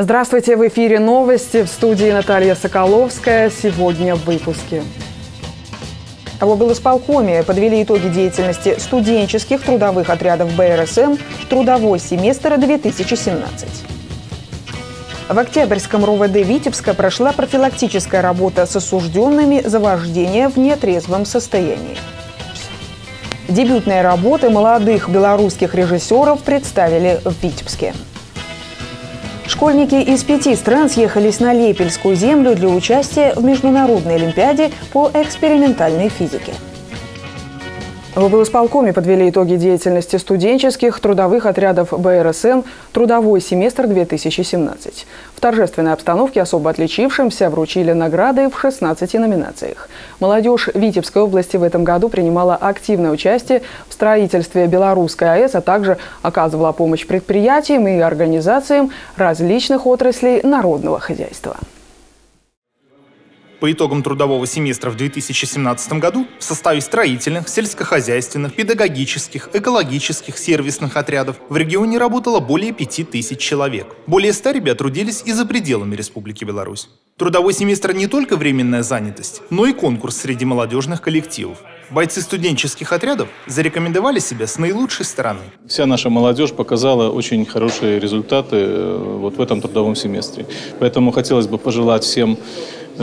Здравствуйте, в эфире новости. В студии Наталья Соколовская. Сегодня в выпуске. В облсполкоме подвели итоги деятельности студенческих трудовых отрядов БРСМ «Трудовой семестр 2017». В Октябрьском РОВД Витебска прошла профилактическая работа с осужденными за вождение в нетрезвом состоянии. Дебютные работы молодых белорусских режиссеров представили в Витебске. Школьники из пяти стран съехались на Лепельскую землю для участия в Международной Олимпиаде по экспериментальной физике. В облсполкоме подвели итоги деятельности студенческих трудовых отрядов БРСМ «Трудовой семестр 2017». В торжественной обстановке особо отличившимся вручили награды в 16 номинациях. Молодежь Витебской области в этом году принимала активное участие в строительстве Белорусской АЭС, а также оказывала помощь предприятиям и организациям различных отраслей народного хозяйства. По итогам трудового семестра в 2017 году в составе строительных, сельскохозяйственных, педагогических, экологических, сервисных отрядов в регионе работало более 5000 человек. Более 100 ребят трудились и за пределами Республики Беларусь. Трудовой семестр не только временная занятость, но и конкурс среди молодежных коллективов. Бойцы студенческих отрядов зарекомендовали себя с наилучшей стороны. Вся наша молодежь показала очень хорошие результаты э, вот в этом трудовом семестре. Поэтому хотелось бы пожелать всем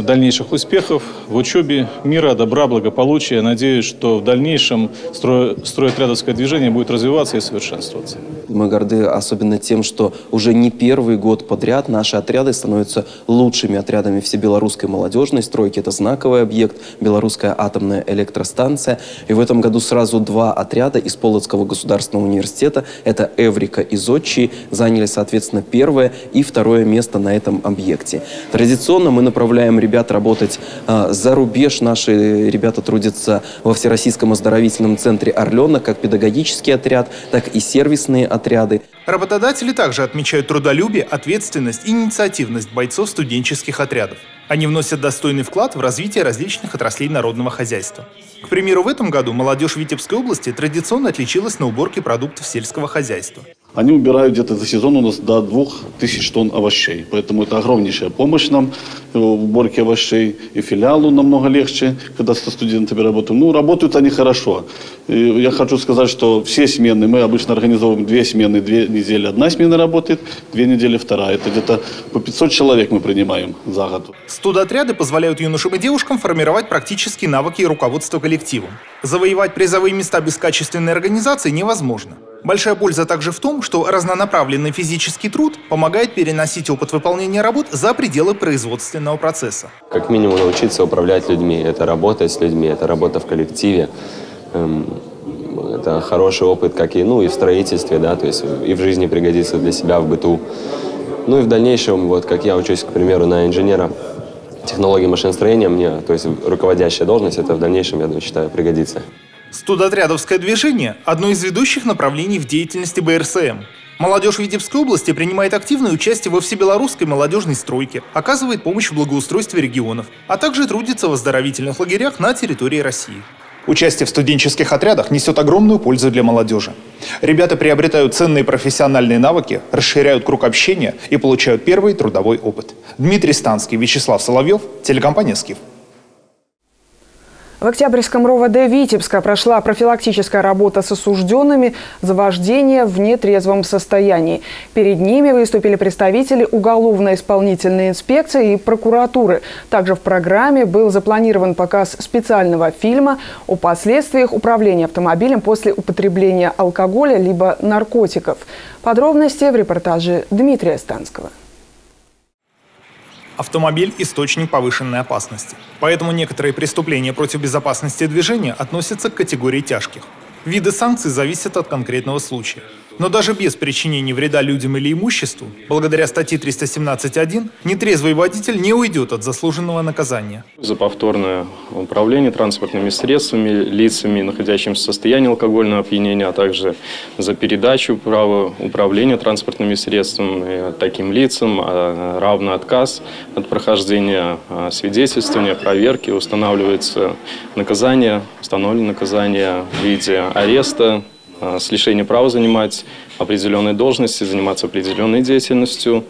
дальнейших успехов в учебе, мира, добра, благополучия. Надеюсь, что в дальнейшем строй, стройотрядовское движение будет развиваться и совершенствоваться. Мы горды особенно тем, что уже не первый год подряд наши отряды становятся лучшими отрядами всебелорусской молодежной стройки. Это знаковый объект, Белорусская атомная электростанция. И в этом году сразу два отряда из Полоцкого государственного университета, это Эврика и Зодчи, заняли, соответственно, первое и второе место на этом объекте. Традиционно мы направляем ребят работать э, за рубеж. Наши ребята трудятся во Всероссийском оздоровительном центре «Орленок» как педагогический отряд, так и сервисные отряды. Работодатели также отмечают трудолюбие, ответственность и инициативность бойцов студенческих отрядов. Они вносят достойный вклад в развитие различных отраслей народного хозяйства. К примеру, в этом году молодежь Витебской области традиционно отличилась на уборке продуктов сельского хозяйства. Они убирают где-то за сезон у нас до 2000 тонн овощей. Поэтому это огромнейшая помощь нам в уборке овощей. И филиалу намного легче, когда со студентами работаем. Ну, работают они хорошо. И я хочу сказать, что все смены, мы обычно организовываем две смены, две недели одна смена работает, две недели вторая. Это где-то по 500 человек мы принимаем за год. Студотряды позволяют юношам и девушкам формировать практические навыки руководства коллективом. Завоевать призовые места без качественной организации невозможно. Большая польза также в том, что разнонаправленный физический труд помогает переносить опыт выполнения работ за пределы производственного процесса. Как минимум научиться управлять людьми, это работать с людьми, это работа в коллективе. Эм, это хороший опыт, как и, ну, и в строительстве, да, то есть и в жизни пригодится для себя, в быту. Ну и в дальнейшем, вот как я учусь, к примеру, на инженера технологии машиностроения, мне, то есть руководящая должность, это в дальнейшем, я считаю, пригодится. Студотрядовское движение – одно из ведущих направлений в деятельности БРСМ. Молодежь Витебской области принимает активное участие во всебелорусской молодежной стройке, оказывает помощь в благоустройстве регионов, а также трудится в оздоровительных лагерях на территории России. Участие в студенческих отрядах несет огромную пользу для молодежи. Ребята приобретают ценные профессиональные навыки, расширяют круг общения и получают первый трудовой опыт. Дмитрий Станский, Вячеслав Соловьев, телекомпания «Скиф». В Октябрьском РОВД Витебска прошла профилактическая работа с осужденными за вождение в нетрезвом состоянии. Перед ними выступили представители уголовно-исполнительной инспекции и прокуратуры. Также в программе был запланирован показ специального фильма о последствиях управления автомобилем после употребления алкоголя либо наркотиков. Подробности в репортаже Дмитрия Станского. Автомобиль – источник повышенной опасности. Поэтому некоторые преступления против безопасности движения относятся к категории тяжких. Виды санкций зависят от конкретного случая. Но даже без причинения вреда людям или имуществу, благодаря статье 317.1, нетрезвый водитель не уйдет от заслуженного наказания. За повторное управление транспортными средствами, лицами, находящимися в состоянии алкогольного опьянения, а также за передачу права управления транспортными средствами таким лицам, а равный отказ от прохождения а, свидетельствования, проверки, устанавливается наказание, установлено наказание в виде ареста, с лишением права занимать определенные должности, заниматься определенной деятельностью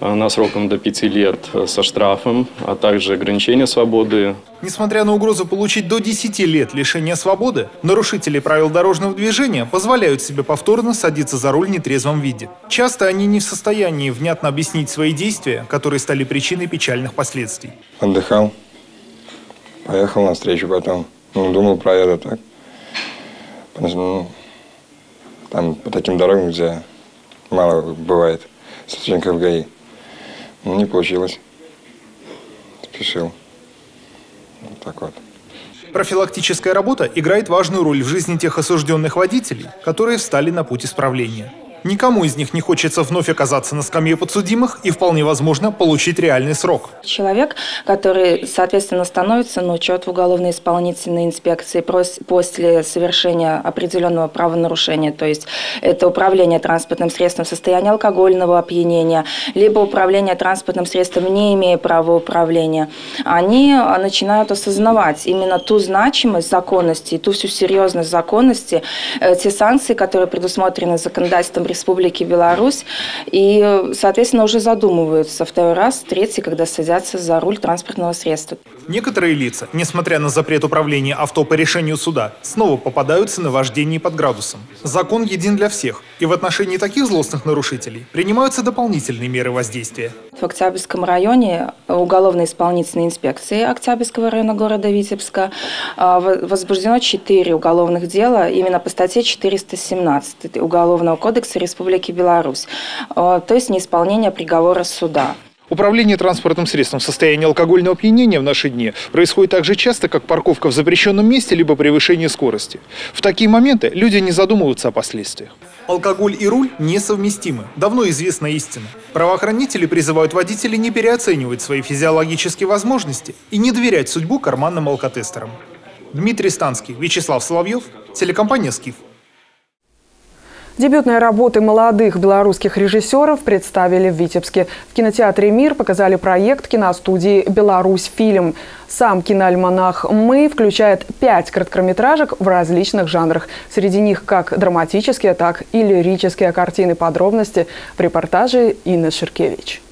а, на сроком до пяти лет со штрафом, а также ограничение свободы. Несмотря на угрозу получить до 10 лет лишения свободы, нарушители правил дорожного движения позволяют себе повторно садиться за руль в нетрезвом виде. Часто они не в состоянии внятно объяснить свои действия, которые стали причиной печальных последствий. Отдыхал, поехал на встречу потом. Ну, думал, проеду так. Ну, там по таким дорогам, где мало бывает сотрудников ГАИ. Ну, не получилось. Спешил. Вот так вот. Профилактическая работа играет важную роль в жизни тех осужденных водителей, которые встали на путь исправления. Никому из них не хочется вновь оказаться на скамье подсудимых и, вполне возможно, получить реальный срок. Человек, который, соответственно, становится на учет в уголовно-исполнительной инспекции после совершения определенного правонарушения, то есть это управление транспортным средством в состоянии алкогольного опьянения, либо управление транспортным средством, не имея права управления, они начинают осознавать именно ту значимость законности ту всю серьезность законности, э, те санкции, которые предусмотрены законодательством Республики Беларусь и, соответственно, уже задумываются второй раз, третий, когда садятся за руль транспортного средства. Некоторые лица, несмотря на запрет управления авто по решению суда, снова попадаются на вождении под градусом. Закон един для всех, и в отношении таких злостных нарушителей принимаются дополнительные меры воздействия. В Октябрьском районе уголовно-исполнительной инспекции Октябрьского района города Витебска а, возбуждено 4 уголовных дела именно по статье 417 Уголовного кодекса Республики Беларусь, то есть неисполнение приговора суда. Управление транспортным средством в состоянии алкогольного опьянения в наши дни происходит так же часто, как парковка в запрещенном месте либо превышение скорости. В такие моменты люди не задумываются о последствиях. Алкоголь и руль несовместимы. Давно известна истина. Правоохранители призывают водителей не переоценивать свои физиологические возможности и не доверять судьбу карманным алкотестерам. Дмитрий Станский, Вячеслав Соловьев, телекомпания «Скиф». Дебютные работы молодых белорусских режиссеров представили в Витебске. В кинотеатре «Мир» показали проект киностудии «Беларусь фильм». Сам киноальманах «Мы» включает пять короткометражек в различных жанрах. Среди них как драматические, так и лирические картины. Подробности в репортаже Инны Ширкевич.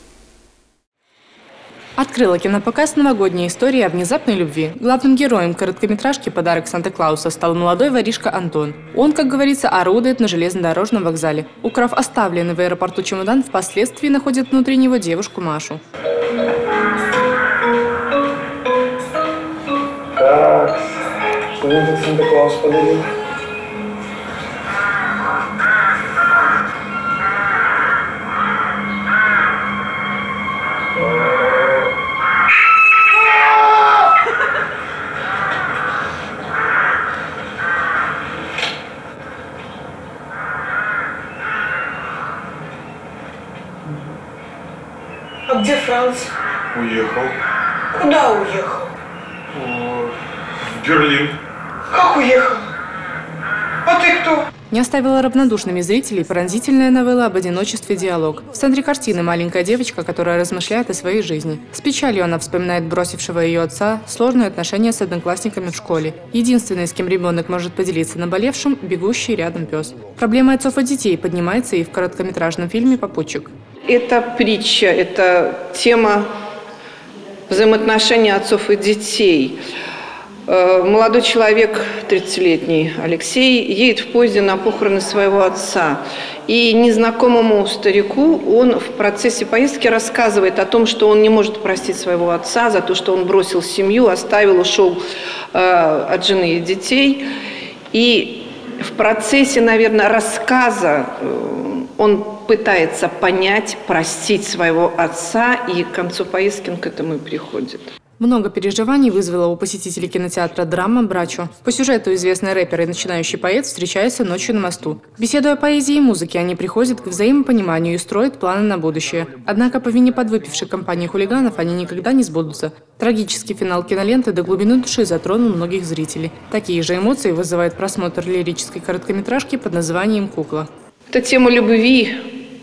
Открыла кинопоказ новогодняя история о внезапной любви. Главным героем короткометражки «Подарок Санта-Клауса» стал молодой воришка Антон. Он, как говорится, орудует на железнодорожном вокзале. Украв оставленный в аэропорту чемодан, впоследствии находит внутри него девушку Машу. Так, что мне Санта-Клаус подарил? А где Франц? Уехал. Куда уехал? В Берлин. Как уехал? А ты кто? Не оставила равнодушными зрителей пронзительная новелла об одиночестве «Диалог». В центре картины маленькая девочка, которая размышляет о своей жизни. С печалью она вспоминает бросившего ее отца, сложные отношения с одноклассниками в школе. Единственный, с кем ребенок может поделиться наболевшим – бегущий рядом пес. Проблема отцов и детей поднимается и в короткометражном фильме «Попутчик». Это притча, это тема взаимоотношений отцов и детей. Э, молодой человек, 30-летний Алексей, едет в поезде на похороны своего отца. И незнакомому старику он в процессе поездки рассказывает о том, что он не может простить своего отца за то, что он бросил семью, оставил, ушел э, от жены и детей. И в процессе, наверное, рассказа э, он пытается понять, простить своего отца, и к концу поездки он к этому и приходит. Много переживаний вызвала у посетителей кинотеатра драма «Брачо». По сюжету известный рэпер и начинающий поэт встречаются ночью на мосту. Беседуя о поэзии и музыке, они приходят к взаимопониманию и строят планы на будущее. Однако по вине подвыпившей компании хулиганов они никогда не сбудутся. Трагический финал киноленты до глубины души затронул многих зрителей. Такие же эмоции вызывает просмотр лирической короткометражки под названием «Кукла». Это тема любви,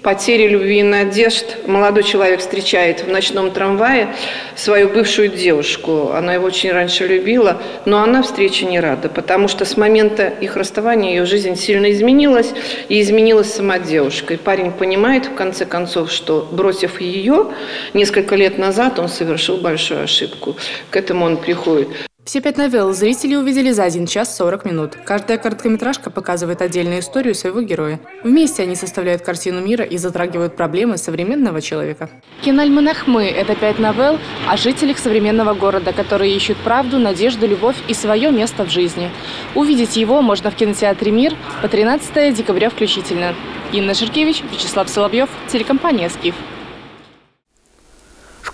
потери любви и надежд молодой человек встречает в ночном трамвае свою бывшую девушку. Она его очень раньше любила, но она встрече не рада, потому что с момента их расставания ее жизнь сильно изменилась, и изменилась сама девушка. И парень понимает, в конце концов, что, бросив ее, несколько лет назад он совершил большую ошибку. К этому он приходит. Все пять новелл зрители увидели за 1 час 40 минут. Каждая короткометражка показывает отдельную историю своего героя. Вместе они составляют картину мира и затрагивают проблемы современного человека. Кинальманах «Мы» – это пять новелл о жителях современного города, которые ищут правду, надежду, любовь и свое место в жизни. Увидеть его можно в кинотеатре «Мир» по 13 декабря включительно. Инна Ширкевич, Вячеслав Соловьев, телекомпания «Скиф».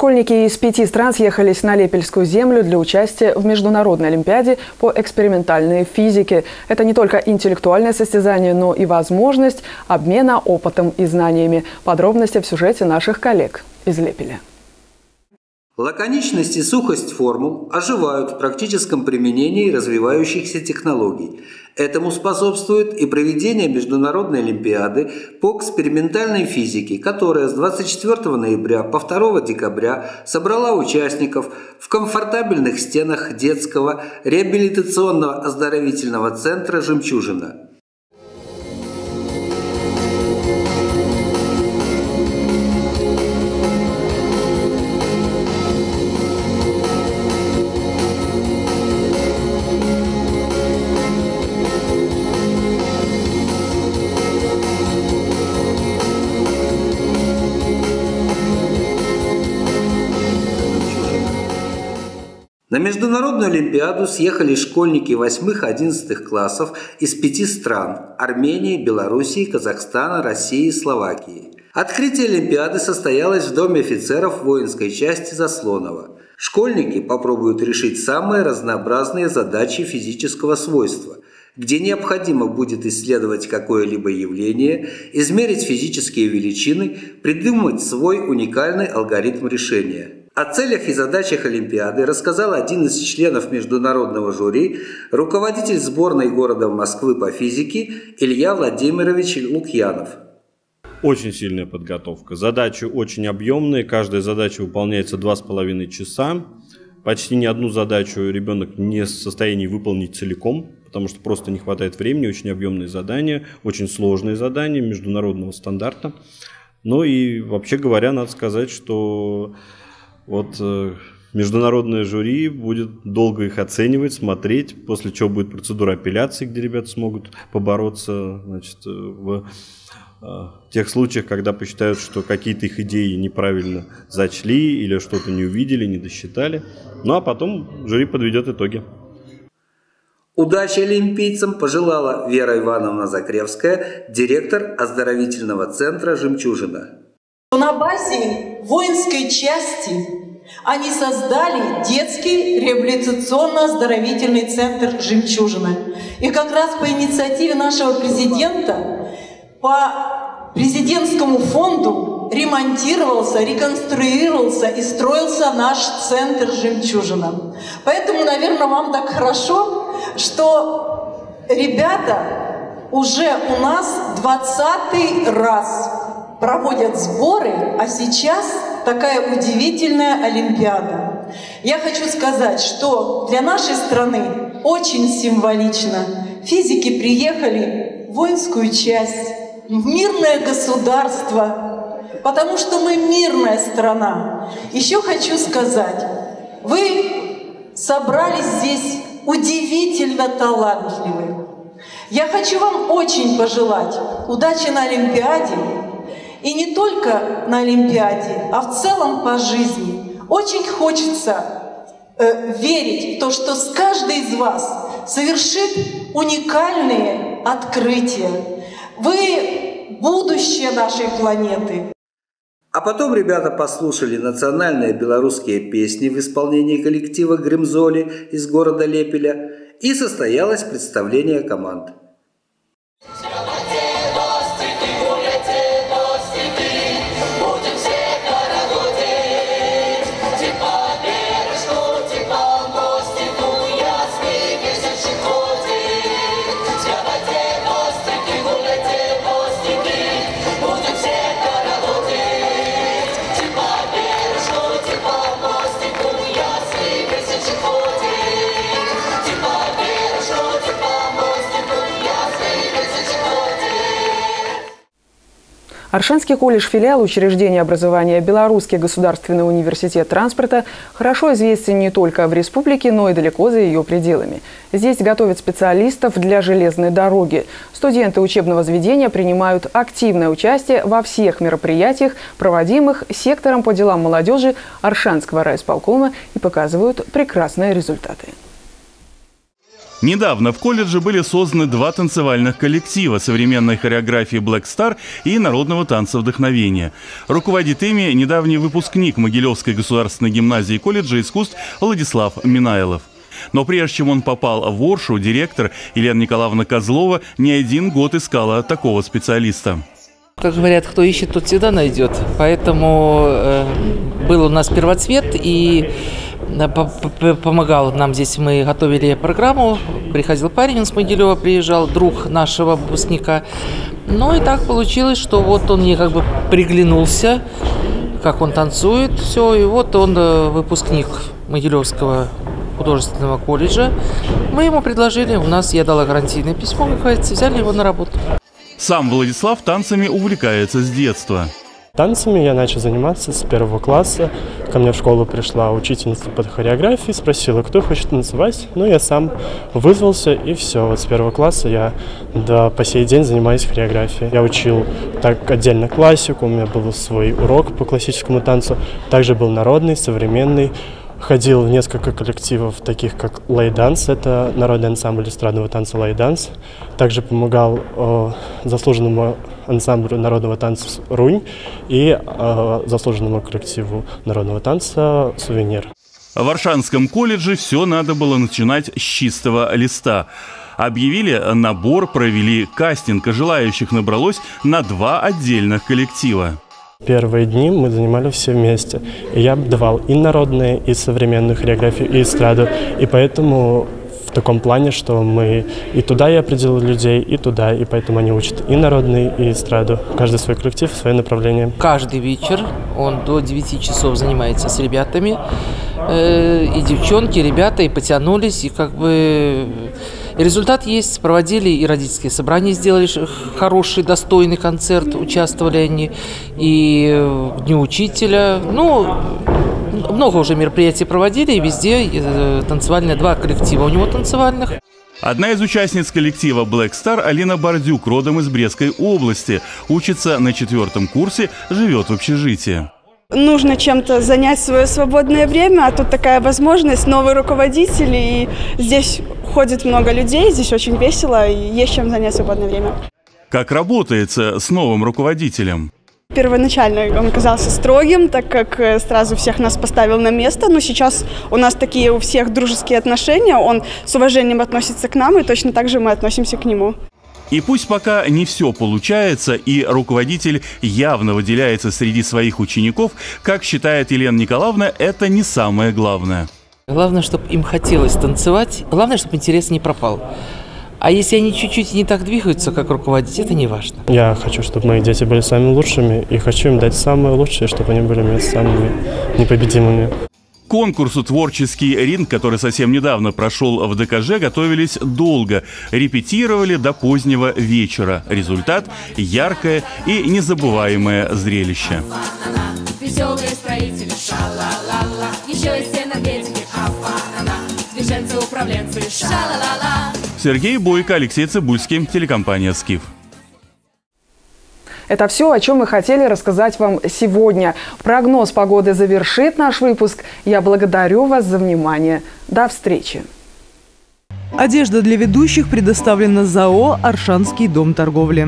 Школьники из пяти стран съехались на Лепельскую землю для участия в Международной Олимпиаде по экспериментальной физике. Это не только интеллектуальное состязание, но и возможность обмена опытом и знаниями. Подробности в сюжете наших коллег из Лепеля. Лаконичность и сухость формул оживают в практическом применении развивающихся технологий. Этому способствует и проведение Международной Олимпиады по экспериментальной физике, которая с 24 ноября по 2 декабря собрала участников в комфортабельных стенах детского реабилитационного оздоровительного центра «Жемчужина». На Международную Олимпиаду съехали школьники 8-11 классов из пяти стран – Армении, Белоруссии, Казахстана, России и Словакии. Открытие Олимпиады состоялось в Доме офицеров воинской части Заслонова. Школьники попробуют решить самые разнообразные задачи физического свойства, где необходимо будет исследовать какое-либо явление, измерить физические величины, придумать свой уникальный алгоритм решения – о целях и задачах Олимпиады рассказал один из членов международного жюри, руководитель сборной города Москвы по физике Илья Владимирович Лукьянов. Очень сильная подготовка. Задачи очень объемные. Каждая задача выполняется два с половиной часа. Почти ни одну задачу ребенок не в состоянии выполнить целиком, потому что просто не хватает времени. Очень объемные задания, очень сложные задания международного стандарта. Ну и вообще говоря, надо сказать, что вот э, международное жюри будет долго их оценивать, смотреть, после чего будет процедура апелляции, где ребята смогут побороться значит, э, в э, тех случаях, когда посчитают, что какие-то их идеи неправильно зачли или что-то не увидели, не досчитали. Ну а потом жюри подведет итоги. Удачи олимпийцам пожелала Вера Ивановна Закревская, директор оздоровительного центра «Жемчужина». На базе воинской части они создали детский реабилитационно-оздоровительный центр «Жемчужина». И как раз по инициативе нашего президента по президентскому фонду ремонтировался, реконструировался и строился наш центр «Жемчужина». Поэтому, наверное, вам так хорошо, что ребята уже у нас двадцатый раз проводят сборы, а сейчас такая удивительная Олимпиада. Я хочу сказать, что для нашей страны очень символично. Физики приехали в воинскую часть, в мирное государство, потому что мы мирная страна. Еще хочу сказать, вы собрались здесь удивительно талантливые. Я хочу вам очень пожелать удачи на Олимпиаде, и не только на Олимпиаде, а в целом по жизни. Очень хочется э, верить в то, что с каждой из вас совершит уникальные открытия. Вы будущее нашей планеты. А потом ребята послушали национальные белорусские песни в исполнении коллектива «Гримзоли» из города Лепеля, и состоялось представление команд. Аршанский колледж – филиал учреждения образования Белорусский государственный университет транспорта хорошо известен не только в республике, но и далеко за ее пределами. Здесь готовят специалистов для железной дороги. Студенты учебного заведения принимают активное участие во всех мероприятиях, проводимых сектором по делам молодежи Аршанского райисполкома и показывают прекрасные результаты. Недавно в колледже были созданы два танцевальных коллектива современной хореографии Black Star и народного танца вдохновения. Руководит ими недавний выпускник Могилевской государственной гимназии колледжа искусств Владислав Минайлов. Но прежде чем он попал в Оршу, директор Елена Николаевна Козлова не один год искала такого специалиста. Как говорят, кто ищет, тот всегда найдет. Поэтому э, был у нас первоцвет, и помогал нам здесь. Мы готовили программу. Приходил парень из Могилева, приезжал, друг нашего выпускника. Ну и так получилось, что вот он мне как бы приглянулся, как он танцует, все. И вот он э, выпускник Могилевского художественного колледжа. Мы ему предложили, у нас я дала гарантийное письмо, как говорится, взяли его на работу. Сам Владислав танцами увлекается с детства. Танцами я начал заниматься с первого класса. Ко мне в школу пришла учительница под хореографией, спросила, кто хочет танцевать. Ну, я сам вызвался, и все. Вот с первого класса я до по сей день занимаюсь хореографией. Я учил так отдельно классику, у меня был свой урок по классическому танцу. Также был народный, современный. Ходил в несколько коллективов, таких как Лайданс, это народный ансамбль эстрадного танца Лайданс. Также помогал э, заслуженному ансамблю народного танца «Рунь» и э, заслуженному коллективу народного танца «Сувенир». В Варшанском колледже все надо было начинать с чистого листа. Объявили набор, провели кастинг, а желающих набралось на два отдельных коллектива. Первые дни мы занимали все вместе. И я давал и народные, и современную хореографию, и эстраду. И поэтому в таком плане, что мы и туда я определил людей, и туда, и поэтому они учат и народные, и эстраду. Каждый свой коллектив, свое направление. Каждый вечер он до 9 часов занимается с ребятами. Э, и девчонки, и ребята, и потянулись, и как бы результат есть. Проводили и родительские собрания, сделали хороший, достойный концерт, участвовали они, и в Дню учителя. Ну, много уже мероприятий проводили, и везде э, танцевальные два коллектива у него танцевальных. Одна из участниц коллектива Black Star Алина Бордюк, родом из Брестской области. Учится на четвертом курсе, живет в общежитии. Нужно чем-то занять свое свободное время, а тут такая возможность, новый руководитель, и здесь ходит много людей, здесь очень весело, и есть чем занять свободное время. Как работается с новым руководителем? Первоначально он казался строгим, так как э, сразу всех нас поставил на место, но сейчас у нас такие у всех дружеские отношения, он с уважением относится к нам, и точно так же мы относимся к нему. И пусть пока не все получается, и руководитель явно выделяется среди своих учеников, как считает Елена Николаевна, это не самое главное. Главное, чтобы им хотелось танцевать, главное, чтобы интерес не пропал. А если они чуть-чуть не так двигаются, как руководить, это не важно. Я хочу, чтобы мои дети были самыми лучшими, и хочу им дать самое лучшее, чтобы они были самыми непобедимыми. К конкурсу «Творческий ринг», который совсем недавно прошел в ДКЖ, готовились долго. Репетировали до позднего вечера. Результат – яркое и незабываемое зрелище. Веселые строители, еще есть энергетики, движенцы, управленцы, ша-ла-ла-ла. Сергей Бойко, Алексей Цибульский, телекомпания «Скиф». Это все, о чем мы хотели рассказать вам сегодня. Прогноз погоды завершит наш выпуск. Я благодарю вас за внимание. До встречи. Одежда для ведущих предоставлена ЗАО «Аршанский дом торговли».